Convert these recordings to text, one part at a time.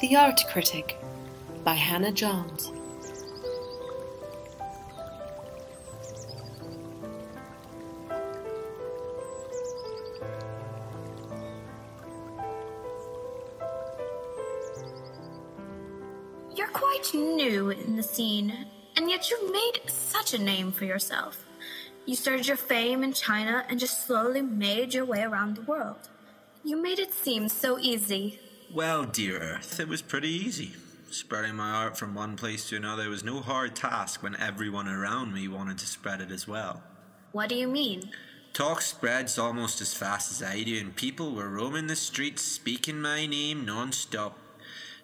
The Art Critic by Hannah Johns. You're quite new in the scene, and yet you've made such a name for yourself. You started your fame in China and just slowly made your way around the world. You made it seem so easy. Well, dear Earth, it was pretty easy. Spreading my art from one place to another was no hard task when everyone around me wanted to spread it as well. What do you mean? Talk spreads almost as fast as I do, and people were roaming the streets speaking my name non stop.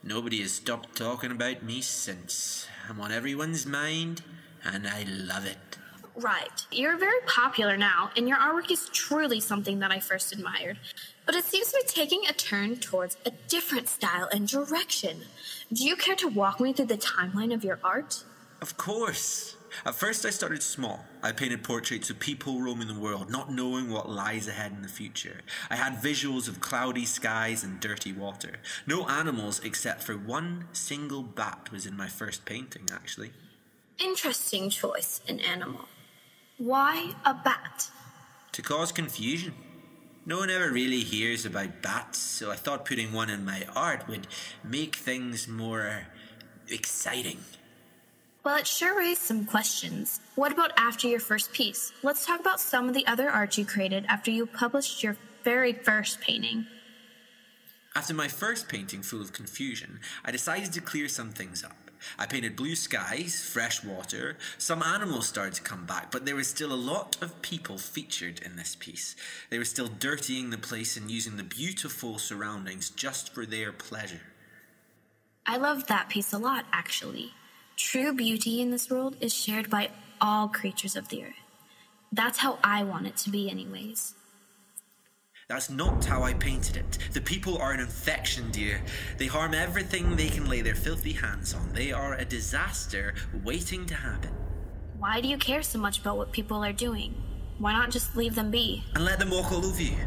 Nobody has stopped talking about me since. I'm on everyone's mind, and I love it. Right. You're very popular now, and your artwork is truly something that I first admired. But it seems to be taking a turn towards a different style and direction. Do you care to walk me through the timeline of your art? Of course. At first, I started small. I painted portraits of people roaming the world, not knowing what lies ahead in the future. I had visuals of cloudy skies and dirty water. No animals except for one single bat was in my first painting, actually. Interesting choice, an animal. Why a bat? To cause confusion. No one ever really hears about bats, so I thought putting one in my art would make things more exciting. Well, it sure raised some questions. What about after your first piece? Let's talk about some of the other art you created after you published your very first painting. After my first painting, full of confusion, I decided to clear some things up. I painted blue skies, fresh water, some animals started to come back, but there was still a lot of people featured in this piece. They were still dirtying the place and using the beautiful surroundings just for their pleasure. I loved that piece a lot, actually. True beauty in this world is shared by all creatures of the earth. That's how I want it to be, anyways. That's not how I painted it. The people are an infection, dear. They harm everything they can lay their filthy hands on. They are a disaster waiting to happen. Why do you care so much about what people are doing? Why not just leave them be? And let them walk all over you?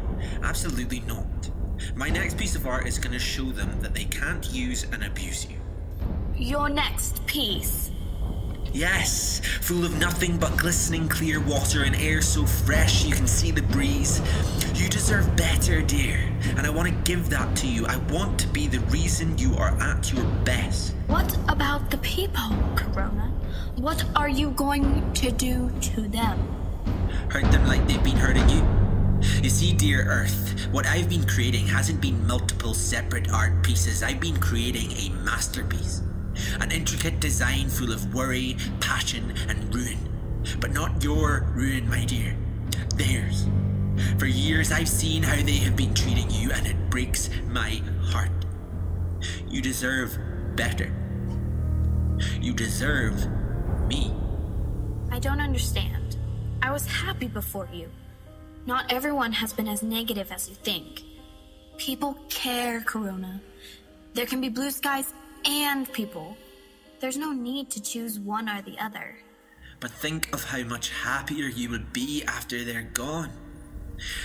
Absolutely not. My next piece of art is going to show them that they can't use and abuse you. Your next piece. Yes, full of nothing but glistening clear water and air so fresh you can see the breeze. You deserve better, dear, and I want to give that to you. I want to be the reason you are at your best. What about the people, Corona? What are you going to do to them? Hurt them like they've been hurting you? You see, dear Earth, what I've been creating hasn't been multiple separate art pieces. I've been creating a masterpiece. An intricate design full of worry, passion, and ruin. But not your ruin, my dear. Theirs. For years I've seen how they have been treating you, and it breaks my heart. You deserve better. You deserve me. I don't understand. I was happy before you. Not everyone has been as negative as you think. People care, Corona. There can be blue skies and people. There's no need to choose one or the other. But think of how much happier you would be after they're gone.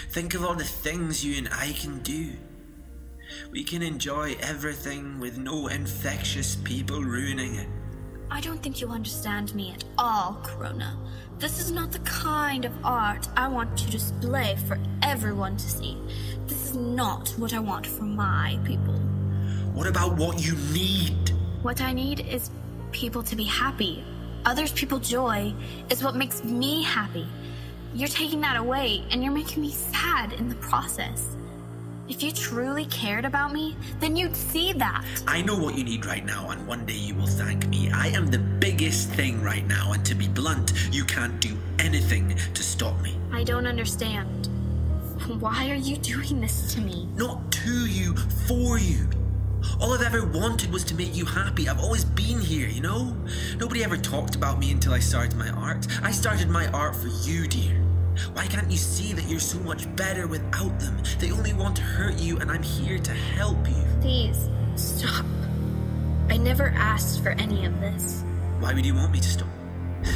Think of all the things you and I can do. We can enjoy everything with no infectious people ruining it. I don't think you understand me at all, Corona. This is not the kind of art I want to display for everyone to see. This is not what I want for my people. What about what you need? What I need is people to be happy. Others people joy is what makes me happy. You're taking that away and you're making me sad in the process. If you truly cared about me, then you'd see that. I know what you need right now, and one day you will thank me. I am the biggest thing right now, and to be blunt, you can't do anything to stop me. I don't understand. Why are you doing this to me? Not to you, for you. All I've ever wanted was to make you happy. I've always been here, you know? Nobody ever talked about me until I started my art. I started my art for you, dear. Why can't you see that you're so much better without them? They only want to hurt you, and I'm here to help you. Please, stop. I never asked for any of this. Why would you want me to stop?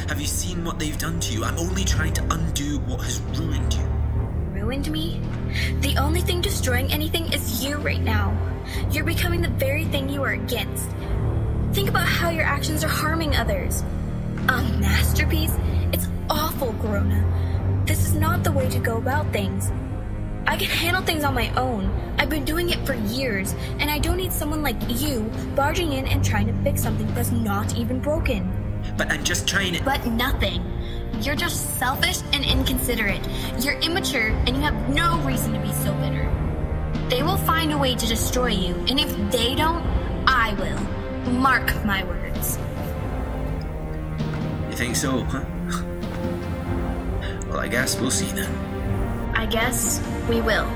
Have you seen what they've done to you? I'm only trying to undo what has ruined you. Ruined me? The only thing destroying anything is you right now. You're becoming the very thing you are against. Think about how your actions are harming others. A masterpiece? It's awful, Corona. This is not the way to go about things. I can handle things on my own. I've been doing it for years, and I don't need someone like you barging in and trying to fix something that's not even broken. But I'm just trying to. But nothing. You're just selfish and inconsiderate. You're immature, and you have no reason to be so bitter. They will find a way to destroy you, and if they don't, I will. Mark my words. You think so, huh? well, I guess we'll see then. I guess we will.